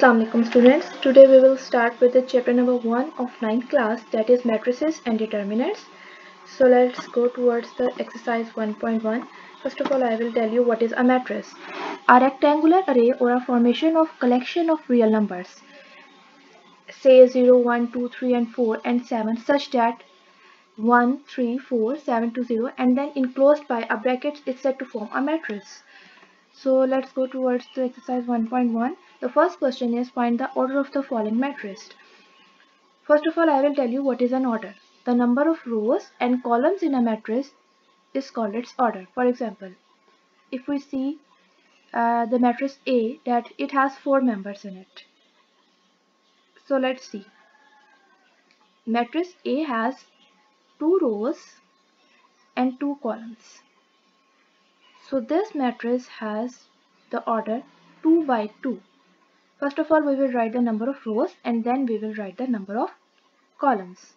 Assalamualaikum students. Today we will start with the chapter number 1 of 9th class that is matrices and determinants. So let's go towards the exercise 1.1. First of all I will tell you what is a matrix. A rectangular array or a formation of collection of real numbers say 0, 1, 2, 3 and 4 and 7 such that 1, 3, 4, 7 to 0 and then enclosed by a bracket is said to form a matrix. So let's go towards the exercise 1.1. The first question is find the order of the following matrix. First of all, I will tell you what is an order. The number of rows and columns in a matrix is called its order. For example, if we see uh, the matrix A that it has four members in it. So let's see. Matrix A has two rows and two columns. So this matrix has the order 2 by 2 First of all, we will write the number of rows and then we will write the number of columns.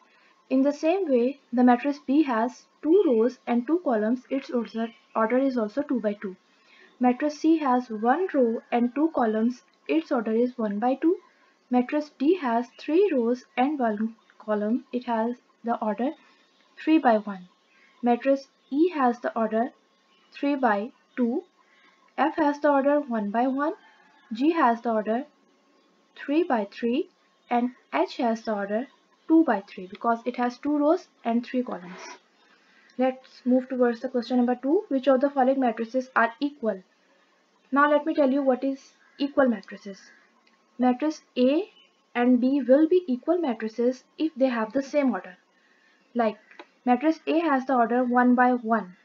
In the same way, the matrix B has two rows and two columns. Its order is also 2 by 2. Matrix C has one row and two columns. Its order is 1 by 2. Matrix D has three rows and one column. It has the order 3 by 1. Matrix E has the order 3 by 2. F has the order 1 by 1. G has the order 3 by 3 and H has the order 2 by 3 because it has 2 rows and 3 columns. Let's move towards the question number 2. Which of the following matrices are equal? Now let me tell you what is equal matrices. Matrix A and B will be equal matrices if they have the same order. Like matrix A has the order 1 by 1.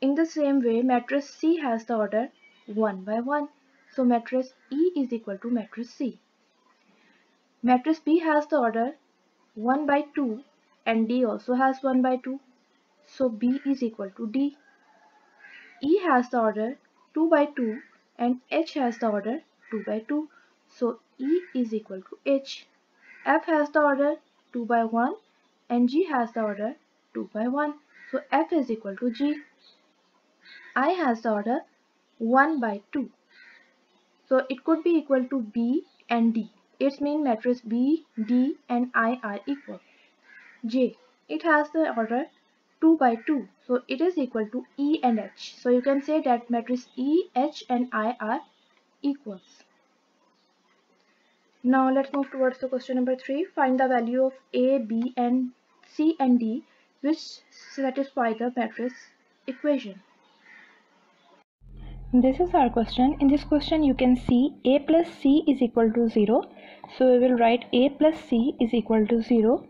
In the same way, matrix C has the order 1 by 1. So matrix E is equal to matrix C. Matrix B has the order 1 by 2 and D also has 1 by 2. So B is equal to D. E has the order 2 by 2 and H has the order 2 by 2. So E is equal to H. F has the order 2 by 1 and G has the order 2 by 1. So F is equal to G. I has the order 1 by 2. So it could be equal to B and D. Its main matrix B, D and I are equal. J. It has the order 2 by 2. So it is equal to E and H. So you can say that matrix E, H and I are equals. Now let's move towards the question number 3. Find the value of A, B and C and D which satisfy the matrix equation. This is our question. In this question you can see A plus C is equal to 0. So we will write A plus C is equal to 0.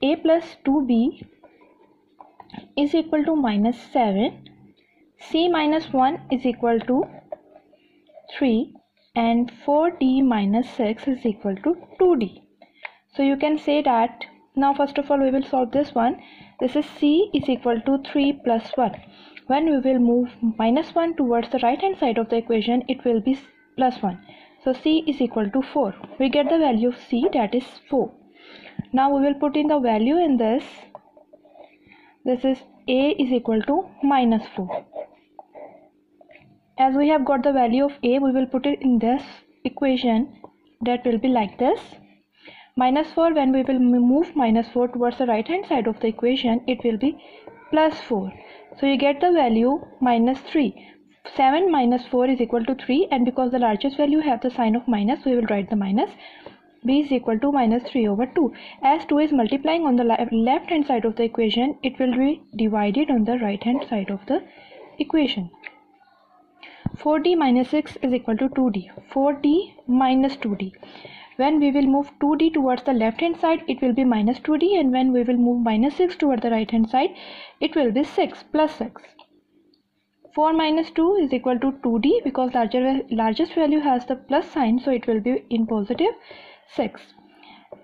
A plus 2B is equal to minus 7. C minus 1 is equal to 3 and 4D minus 6 is equal to 2D. So you can say that now first of all we will solve this one. This is C is equal to 3 plus 1 when we will move minus 1 towards the right hand side of the equation it will be plus 1 so c is equal to 4 we get the value of c that is 4 now we will put in the value in this. This is a is equal to minus 4 as we have got the value of a we will put it in this equation that will be like this. Minus 4 when we will move minus 4 towards the right hand side of the equation it will be plus 4 so you get the value minus 3. 7 minus 4 is equal to 3 and because the largest value have the sign of minus we will write the minus. B is equal to minus 3 over 2 as 2 is multiplying on the left hand side of the equation it will be divided on the right hand side of the equation. 4d minus 6 is equal to 2d 4d minus 2d when we will move 2d towards the left hand side it will be minus 2d and when we will move minus 6 towards the right hand side it will be 6 plus 6 4 minus 2 is equal to 2d because larger largest value has the plus sign so it will be in positive 6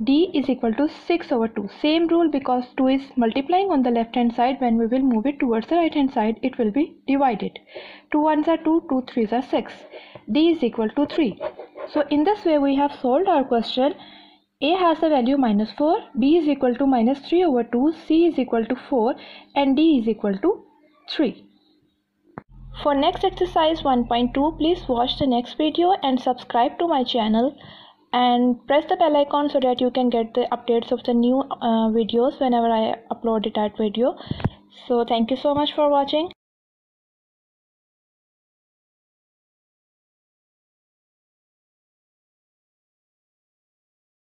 d is equal to 6 over 2 same rule because 2 is multiplying on the left hand side. When we will move it towards the right hand side it will be divided. 2 ones are 2 2 threes are 6 d is equal to 3 so in this way we have solved our question. A has the value minus 4, B is equal to minus 3 over 2, C is equal to 4 and D is equal to 3. For next exercise 1.2 please watch the next video and subscribe to my channel. and press the bell icon so that you can get the updates of the new uh, videos whenever I upload a that video so thank you so much for watching